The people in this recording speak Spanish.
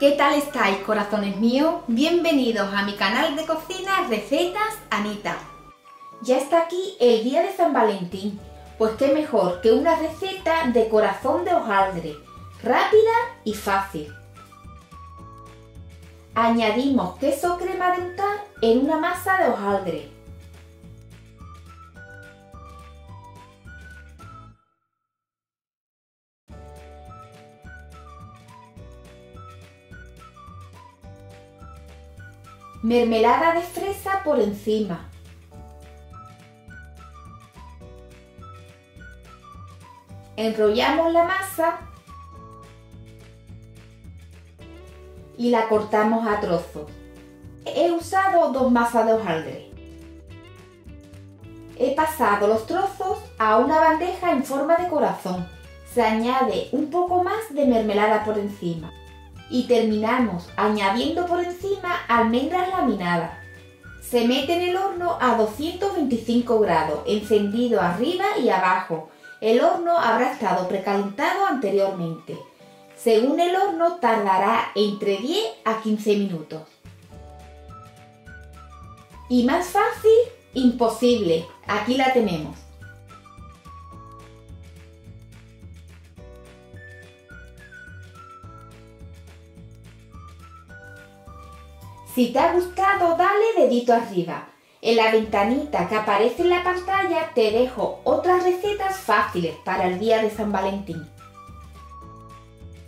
¿Qué tal estáis, corazones míos? Bienvenidos a mi canal de cocina Recetas Anita. Ya está aquí el día de San Valentín, pues qué mejor que una receta de corazón de hojaldre, rápida y fácil. Añadimos queso crema de untar en una masa de hojaldre. Mermelada de fresa por encima. Enrollamos la masa y la cortamos a trozos. He usado dos masas de hojaldre. He pasado los trozos a una bandeja en forma de corazón. Se añade un poco más de mermelada por encima y terminamos añadiendo por encima almendras laminadas. Se mete en el horno a 225 grados, encendido arriba y abajo. El horno habrá estado precalentado anteriormente. Según el horno tardará entre 10 a 15 minutos. Y más fácil, imposible. Aquí la tenemos. Si te ha gustado, dale dedito arriba. En la ventanita que aparece en la pantalla te dejo otras recetas fáciles para el día de San Valentín.